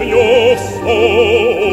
io so oh,